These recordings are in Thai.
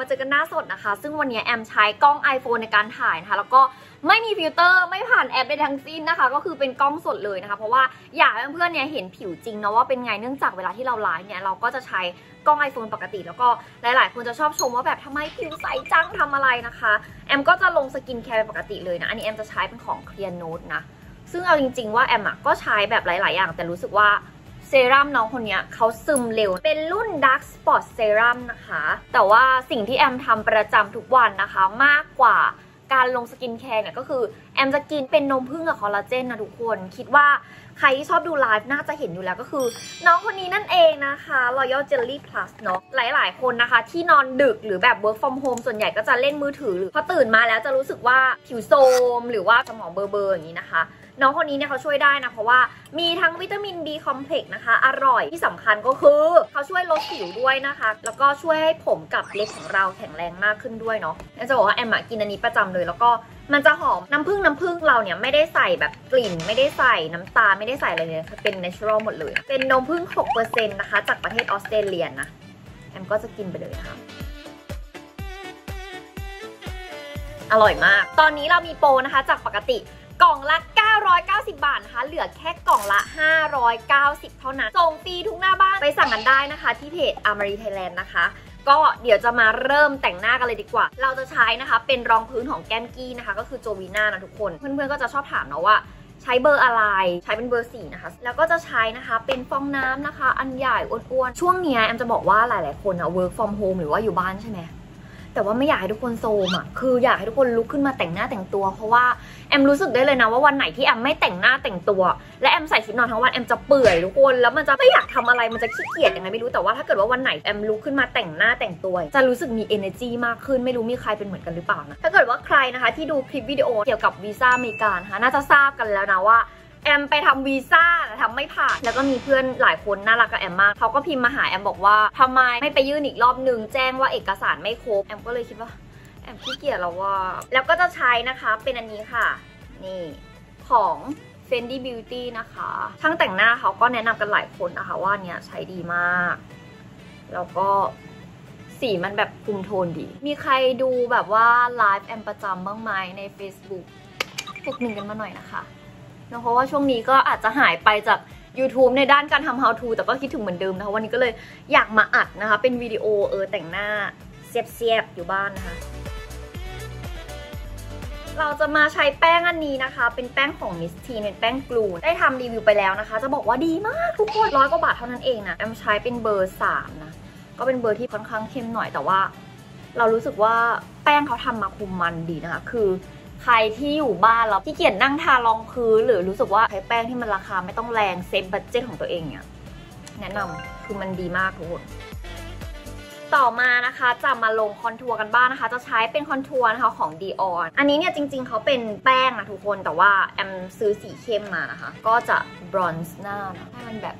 มาเจอกันหน้าสดนะคะ ซึ่งวันนี้แอมใช้กล้อง iPhone ในการถ่ายนะคะ แล้วก็ไม่มีฟิลเตอร์ไม่ผ่านแอปใดทั้งสิ้นนะคะ ก็คือเป็นกล้องสดเลยนะคะ เพราะว่าอยากให้เพื่อนๆเนี่ยเห็นผิวจริงนะว่าเป็นไงเนื่องจากเวลาที่เราไลฟ์เนี่ยเราก็จะใช้กล้อง iPhone ปกติ แล้วก็หลายๆ คนจะชอบชมว่าแบบทำไมผิวใสจังทำอะไรนะคะ แอมก็จะลงสกินแคร์ปกติเลยนะอันนี้แอมจะใช้เป็นของ Clear Note นะซึ่งเอาจริง ๆ ว่าแอมอะก็ใช้แบบหลาย ๆ อย่าง แต่รู้สึกว่า เซรั่มน้องคนนี้เขาซึมเร็ว เป็นรุ่น Dark Spot Serum นะคะ แต่ว่าสิ่งที่แอมทำประจำทุกวันนะคะ มากกว่าการลงสกินแคร์เนี่ยก็คือ แอมจะกินเป็นนมผึ้งกับคอลลาเจนนะทุกคน คิดว่าใครที่ชอบดูไลฟ์น่าจะเห็นอยู่แล้วก็คือ น้องคนนี้นั่นเองนะคะ Royal Jelly Plus เนาะหลาย ๆ คนนะคะ ที่นอนดึกหรือแบบ work from home ส่วนใหญ่ก็จะเล่นมือถือหรือพอตื่นมาแล้วจะรู้สึกว่าผิวโทรมหรือว่าสมองเบลอๆอย่างนี้นะคะ น้องคนนี้เนี่ยเขาช่วยได้นะเพราะว่ามีทั้งวิตามิน B คอมเพล็กซ์นะคะ อร่อยที่สำคัญก็คือเขาช่วยลดผิวด้วยนะคะ แล้วก็ช่วยให้ผมกับเล็บของเราแข็งแรงมากขึ้นด้วยเนาะแอมจะบอกว่าแอมกินอันนี้ประจำเลย แล้วก็มันจะหอมน้ำผึ้งน้ำผึ้งเราเนี่ยไม่ได้ใส่แบบกลิ่น ไม่ได้ใส่น้ำตาลไม่ได้ใส่อะไรเลยเป็น natural หมดเลย เป็นนมผึ้ง6%นะคะจากประเทศออสเตรเลียนะแอมก็จะกินไปเลยค่ะอร่อยมาก ตอนนี้เรามีโปรนะคะจากปกติ กล่องละ 990 บาทนะคะเหลือแค่กล่องละ 590 เท่านั้นส่งฟรีทุกหน้าบ้านไปสั่งกันได้นะคะที่เพจอามรีไทยแลนด์นะคะก็เดี๋ยวจะมาเริ่มแต่งหน้ากันเลยดีกว่า เราจะใช้นะคะ เป็นรองพื้นของแก้มกี้นะคะ ก็คือโจวีน่านะทุกคน เพื่อนๆก็จะชอบถามนะว่า ใช้เบอร์อะไร ใช้เป็นเบอร์4นะคะ แล้วก็จะใช้นะคะ เป็นฟองน้ำนะคะ อันใหญ่อ้วนๆ ช่วงนี้แอมจะบอกว่าหลายๆคนอะ work from home หรือว่าอยู่บ้านใช่ไหม แต่ว่าไม่อยากให้ทุกคนโซมอะคืออยากให้ทุกคนลุกขึ้นมาแต่งหน้าแต่งตัว เพราะว่าแอมรู้สึกได้เลยนะว่าวันไหนที่แอมไม่แต่งหน้าแต่งตัว และแอมใส่ชุดนอนทั้งวันแอมจะเปื่อยทุกคนแล้วมันจะไม่อยากทำอะไรมันจะขี้เกียจยังไงไม่รู้แต่ว่าถ้าเกิดว่าวันไหนแอมลุกขึ้นมาแต่งหน้าแต่งตัว จะรู้สึกมี energy มากขึ้นไม่รู้มีใครเป็นเหมือนกันหรือเปล่านะถ้าเกิดว่าใครนะคะที่ดูคลิปวิดีโอเกี่ยวกับวีซ่าอเมริกานะคะน่าจะทราบกันแล้วนะว่า แอมไปทำวีซ่าแต่ทำไม่ผ่านแล้วก็มีเพื่อนหลายคนน่ารักกับแอมมากเขาก็พิมพ์มาหาแอมบอกว่าทำไมไม่ไปยื่นอีกรอบหนึ่งแจ้งว่าเอกสารไม่ครบแอมก็เลยคิดว่าแอมขี้เกียจแล้วว่า แล้วก็จะใช้นะคะเป็นอันนี้ค่ะ นี่ของ Fendi Beauty นะคะช่างแต่งหน้าเขาก็แนะนำกันหลายคนนะคะว่าเนี้ยใช้ดีมาก แล้วก็สีมันแบบคุมโทนดี มีใครดูแบบว่าไลฟ์แอมประจำบ้างไหมใน Facebook พวกหนึ่งกันมาหน่อยนะคะ นะเพราะว่าช่วงนี้ก็อาจจะหายไปจาก YouTube ในด้านการทำ how to แต่ก็คิดถึงเหมือนเดิมนะคะ วันนี้ก็เลยอยากมาอัดนะคะ เป็นวิดีโอเออแต่งหน้าแซ่บๆ อยู่บ้านนะคะ เราจะมาใช้แป้งอันนี้นะคะ เป็นแป้งของ Mistine เป็นแป้งกลูได้ทำรีวิวไปแล้วนะคะ จะบอกว่าดีมากทุกคนร้อยกว่าบาทเท่านั้นเองนะแอมใช้เป็นเบอร์ 3 นะ ก็เป็นเบอร์ที่ค่อนข้างเข้มหน่อยแต่ว่า เรารู้สึกว่าแป้งเขาทำมาคุมมันดีนะคะ คือ ใครที่อยู่บ้านแล้วขี้เกียจนั่งทารองพื้นหรือรู้สึกว่าใช้แป้งที่มันราคาไม่ต้องแรง save budget ของตัวเองเนี่ยแนะนำคือมันดีมากทุกคนต่อมานะคะจะมาลง contour กันบ้างนะคะ จะใช้เป็น contour นะคะของ Dior อันนี้เนี่ยจริง ๆ เขาเป็นแป้งนะทุกคนแต่ว่าแอมซื้อสีเข้มมานะคะ ก็จะบรอนซ์หน้านะให้มันแบบ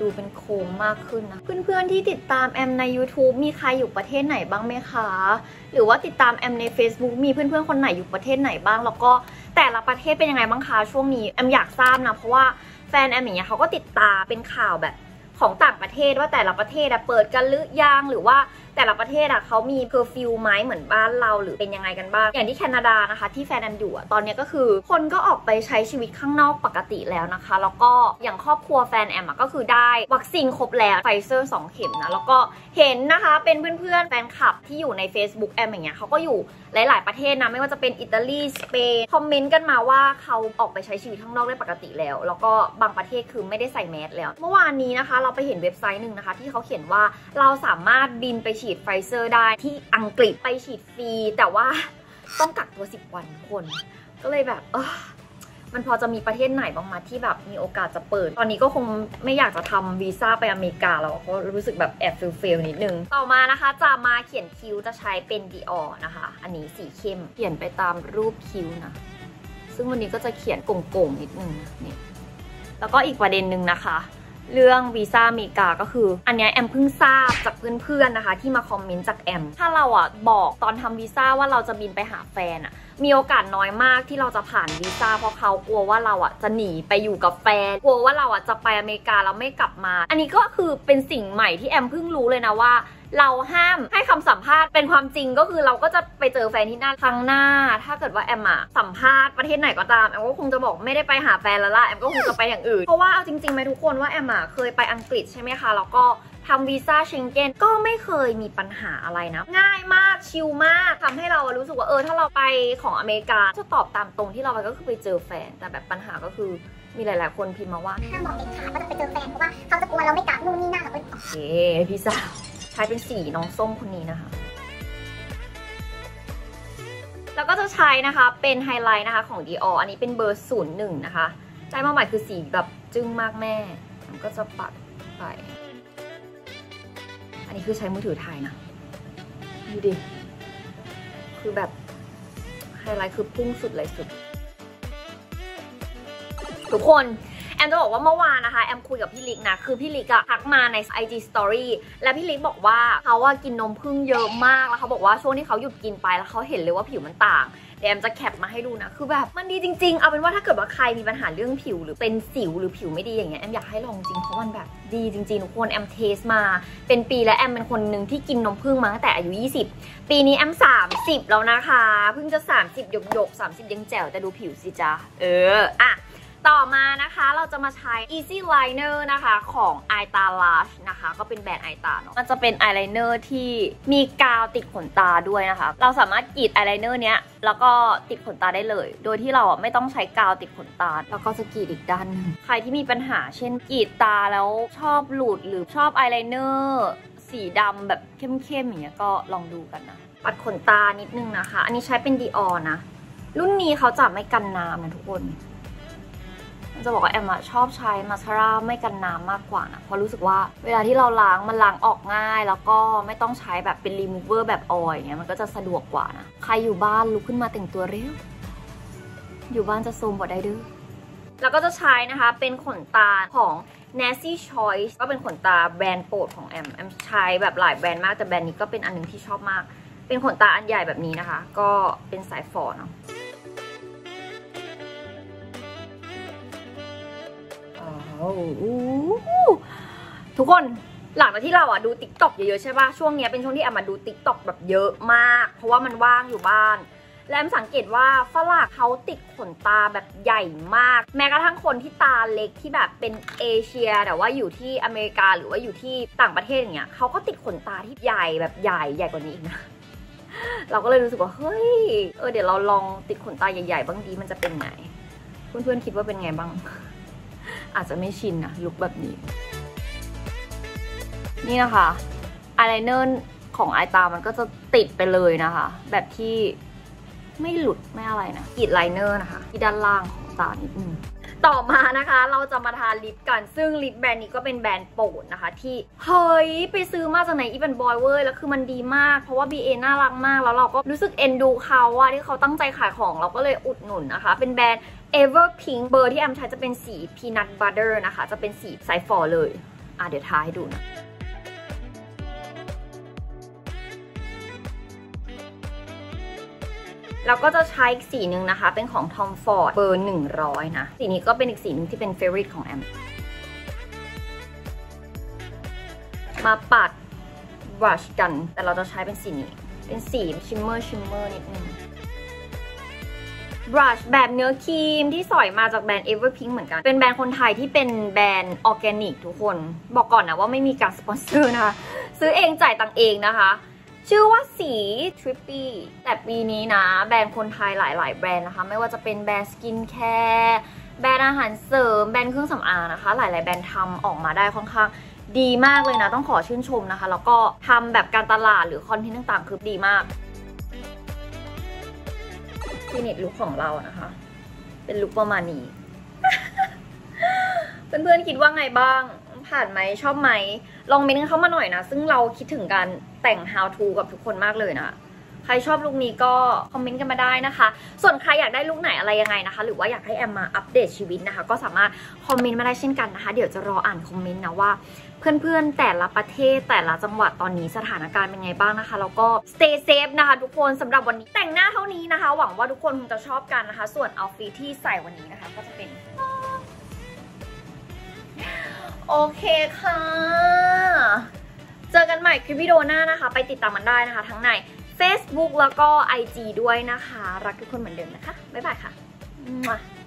ดูเป็นโครงมากขึ้นนะ เพื่อนๆที่ติดตามแอมใน YouTube มีใครอยู่ประเทศไหนบ้างไหมคะ หรือว่าติดตามแอมใน Facebook มีเพื่อนๆคนไหนอยู่ประเทศไหนบ้าง แล้วก็แต่ละประเทศเป็นยังไงบ้างคะช่วงนี้แอมอยากทราบนะเพราะว่าแฟนแอมอย่างเงี้ยเขาก็ติดตามเป็นข่าวแบบของต่างประเทศว่าแต่ละประเทศอะเปิดกันหรือยังหรือว่าแต่ละประเทศอะเขามีเคอร์ฟิวไหมเหมือนบ้านเราหรือเป็นยังไงกันบ้าง อย่างที่แคนาดานะคะ ที่แฟนแอมอยู่อะตอนนี้ก็คือ คนก็ออกไปใช้ชีวิตข้างนอกปกติแล้วนะคะ แล้วก็อย่างครอบครัวแฟนแอมอะก็คือได้วัคซีนครบแล้วไฟเซอร์2เข็มนะแล้วก็เห็นนะคะเป็นเพื่อนๆแฟนคลับที่อยู่ใน Facebook แอมอย่างเงี้ยเขาก็อยู่หลายๆประเทศนะไม่ว่าจะเป็นอิตาลีสเปนคอมเมนต์กันมาว่าเขาออกไปใช้ชีวิตข้างนอกได้ปกติแล้ว แล้วก็บางประเทศคือไม่ได้ใส่แมสแล้ว เมื่อวานนี้นะคะ เราไปเห็นเว็บไซต์หนึ่งนะคะ ที่เขาเขียนว่าเราสามารถบินไปฉีดไฟเซอร์ได้ที่อังกฤษไปฉีดฟรี แต่ว่าต้องกักตัว 10 วันคน ก็เลยแบบเออมันพอจะมีประเทศไหนบ้างมาที่แบบมีโอกาสจะเปิด ตอนนี้ก็คงไม่อยากจะทำวีซ่าไปอเมริกาแล้วเพราะรู้สึกแบบแอบ fail fail นิดนึง ต่อมานะคะจะมาเขียนคิ้วจะใช้เป็น Dior นะคะ อันนี้สีเข้มเขียนไปตามรูปคิ้วนะ ซึ่งวันนี้ก็จะเขียนโก่งๆนิดนึงนี่แล้วก็อีกประเด็นหนึ่งนะคะ เรื่องวีซ่าอเมริกาก็คือ อันนี้แอมเพิ่งทราบจากเพื่อนๆนะคะ ที่มาคอมเมนต์จากแอม ถ้าเราอะบอกตอนทำวีซ่าว่าเราจะบินไปหาแฟนอะมีโอกาสน้อยมากที่เราจะผ่านวีซ่าเพราะเขากลัวว่าเราอะจะหนีไปอยู่กับแฟน กลัวว่าเราอะจะไปอเมริกาแล้วไม่กลับมา อันนี้ก็คือเป็นสิ่งใหม่ที่แอมเพิ่งรู้เลยนะว่า เราห้ามให้คำสัมภาษณ์เป็นความจริงก็คือเราก็จะไปเจอแฟนที่หน้าครั้งหน้า ถ้าเกิดว่าแอมอะสัมภาษณ์ประเทศไหนก็ตามแอมก็คงจะบอกไม่ได้ไปหาแฟนแล้วล่ะแอมก็คงจะไปอย่างอื่นเพราะว่าเอาจริงๆไหมทุกคนว่าแอมอะเคยไปอังกฤษใช่ไหมคะแล้วก็ทำวีซ่าเชงเก้นก็ไม่เคยมีปัญหาอะไรนะ ง่ายมากชิลมากทำให้เรารู้สึกว่าเออถ้าเราไปของอเมริกาจะตอบตามตรงที่เราไปก็คือไปเจอแฟน แต่แบบปัญหาก็คือมีหลายๆ คนพิมพ์มาว่าห้ามบอกเด็ดขาดว่าจะไปเจอแฟนเพราะว่าเขาจะกลัวเราไม่กลับนู่นนี่นั่นเราก็โอเคพี่สาวใช้เป็นสีน้องส้มคนนี้นะคะ แล้วก็จะใช้นะคะเป็นไฮไลท์นะคะของ Dior อันนี้เป็นเบอร์ศูนย์หนึ่งนะคะ ได้มาใหม่คือสีแบบจึ้งมากแม่มันก็จะปัดไป อันนี้คือใช้มือถือถ่ายนะ ดูดิ คือแบบไฮไลท์คือพุ่งสุดเลยสุด ทุกคน แอมจะบอกว่าเมื่อวานนะคะ แอมคุยกับพี่ลิกนะ คือพี่ลิกอะทักมาใน IG Story และพี่ลิกบอกว่าเขาว่ากินนมผึ้งเยอะมาก แล้วเขาบอกว่าช่วงที่เขาหยุดกินไปแล้วเขาเห็นเลยว่าผิวมันต่างเดี๋ยวแอมจะแคปมาให้ดูนะ คือแบบมันดีจริง ๆ เอาเป็นว่าถ้าเกิดว่าใครมีปัญหาเรื่องผิวหรือเป็นสิวหรือผิวไม่ดีอย่างเงี้ยแอมอยากให้ลองจริงเพราะมันแบบดีจริงๆทุกคนแอม test มา เป็นปีและแอมเป็นคนหนึ่งที่กินนมผึ้งมาตั้งแต่อายุ 20 ปีนี้แอม 30 แล้วนะคะ เพิ่งจะ 30หยกๆ30 ยังแจ๋วแต่ดูผิวสิจ๊ะเออ อะ ต่อมานะคะเราจะมาใช้ Eyeliner นะคะของ Ita Lash นะคะ ก็เป็นแบรนด์ i t a เนาะมันจะเป็นอายไลเนอร์ที่มีกาวติดขนตาด้วยนะคะ เราสามารถกรีดอายไลเนอร์เนี้ยแล้วก็ติดขนตาได้เลย โดยที่เราอะไม่ต้องใช้กาวติดขนตา แล้วก็จะกรีดอีกด้านหนึงใครที่มีปัญหาเช่นกรีดตาแล้วชอบหลุดหรือชอบอายไลเนอร์สีดำแบบเข้มๆอย่างเงี้ยก็ลองดูกันนะ ปัดขนตานิดนึงนะคะ อันนี้ใช้เป็น Dior นะ รุ่นนี้เขาจะไม่กันน้ำนะทุกคน จะบอกว่าแอมอะชอบใช้มาสคาร่าไม่กันน้ำมากกว่านะเพราะรู้สึกว่าเวลาที่เราล้างมันล้างออกง่าย แล้วก็ไม่ต้องใช้แบบเป็นรีมูเวอร์แบบออยเงี้ยมันก็จะสะดวกกว่านะใครอยู่บ้านลุกขึ้นมาแต่งตัวเร็ว อยู่บ้านจะโทรมบ่ได้เด้อแล้วก็จะใช้นะคะเป็นขนตาของ Nancy Choice ก็เป็นขนตาแบรนด์โปรดของแอมแอมใช้แบบหลายแบรนด์มากแต่แบรนด์นี้ก็เป็นอันหนึ่งที่ชอบมาก เป็นขนตาอันใหญ่แบบนี้นะคะ ก็เป็นสายฝอเนาะ ทุกคนหลังจากที่เราอะดูติ๊กต็อกเยอะๆใช่ป่ะช่วงเนี้ยเป็นช่วงที่แอมมาดูติ๊กต็อกแบบเยอะมาก เพราะว่ามันว่างอยู่บ้าน และแอมสังเกตว่าฝรั่งเขาติดขนตาแบบใหญ่มาก แม้กระทั่งคนที่ตาเล็กที่แบบเป็นเอเชีย แต่ว่าอยู่ที่อเมริกาหรือว่าอยู่ที่ต่างประเทศอย่างเงี้ยเขาก็ติดขนตาที่ใหญ่แบบใหญ่ใหญ่กว่านี้อีกนะเราก็เลยรู้สึกว่าเฮ้ยเออเดี๋ยวเราลองติดขนตาใหญ่ๆบ้างดีมันจะเป็นไงเพื่อนๆคิดว่าเป็นไงบ้าง อาจจะไม่ชินนะ look แบบนี้ นี่นะคะอายไลเนอร์ของ Ita มันก็จะติดไปเลยนะคะ แบบที่ไม่หลุดไม่อะไรนะกรีด liner นะคะ ที่ด้านล่างของตานิดนึงต่อมานะคะเราจะมาทาลิปกัน ซึ่งลิปแบรนด์นี้ก็เป็นแบรนด์โปรดนะคะ ที่เฮ้ยไปซื้อมาจากไหนอีเป็นบอยเว้ยแล้วคือมันดีมาก เพราะว่า BA น่ารักมาก แล้วเราก็รู้สึกเอ็นดูเขาอะที่เขาตั้งใจขายของเราก็เลยอุดหนุนนะคะ เป็นแบรนด์ Ever Pink เบอร์ที่แอมใช้จะเป็นสี Peanut Butter นะคะ จะเป็นสีไซฟอร์เลย อะเดี๋ยวทาให้ดูนะแล้วก็จะใช้อีกสีหนึ่งนะคะ เป็นของ Tom Ford เบอร์ 100 นะ สีนี้ก็เป็นอีกสีหนึ่งที่เป็น favorite ของแอม มาปัด blush กัน แต่เราจะใช้เป็นสีนี้ เป็นสี shimmer shimmer นิดนึง brush แบบเนื้อครีมที่สอยมาจากแบรนด์ Everpink เหมือนกัน เป็นแบรนด์คนไทยที่เป็นแบรนด์ออร์แกนิกทุกคน บอกก่อนนะว่าไม่มีการสปอนเซอร์นะคะ ซื้อเองจ่ายตังเองนะคะ ชื่อว่าสี Trippy แต่ปีนี้นะ แบรนด์คนไทยหลาย ๆ แบรนด์นะคะ ไม่ว่าจะเป็นแบรนด์สกินแคร์แบรนด์อาหารเสริม แบรนด์เครื่องสำอางนะคะ หลาย ๆ แบรนด์ทำออกมาได้ค่อนข้างดีมากเลยนะ ต้องขอชื่นชมนะคะ แล้วก็ทำแบบการตลาดหรือคอนเทนต์ต่าง ๆ คือดีมาก ฟินิชลุคของเรานะคะ เป็นลุคประมาณนี้ เพื่อนๆคิดว่าไงบ้าง ผ่านไหมชอบไหม ลองเมนต์เข้ามาหน่อยนะ ซึ่งเราคิดถึงการแต่ง how to กับทุกคนมากเลยนะใครชอบลุคนี้ก็คอมเมนต์กันมาได้นะคะ ส่วนใครอยากได้ลุคไหนอะไรยังไงนะคะ หรือว่าอยากให้แอมมาอัปเดตชีวิตนะคะ ก็สามารถคอมเมนต์มาได้เช่นกันนะคะ เดี๋ยวจะรออ่านคอมเมนต์นะว่า เพื่อนๆ แต่ละประเทศแต่ละจังหวัดตอนนี้สถานการณ์เป็นไงบ้างนะคะ แล้วก็ stay safe นะคะ ทุกคนสำหรับวันนี้แต่งหน้าเท่านี้นะคะ หวังว่าทุกคนคงจะชอบกันนะคะ ส่วนเอาฟีที่ใส่วันนี้นะคะ ก็จะเป็น โอเคค่ะ เจอกันใหม่คลิปวิดีโอหน้านะคะ ไปติดตามมันได้นะคะ ทั้งใน Facebook แล้วก็ IG ด้วยนะคะ รักทุกคนเหมือนเดิมนะคะ บ๊ายบายค่ะ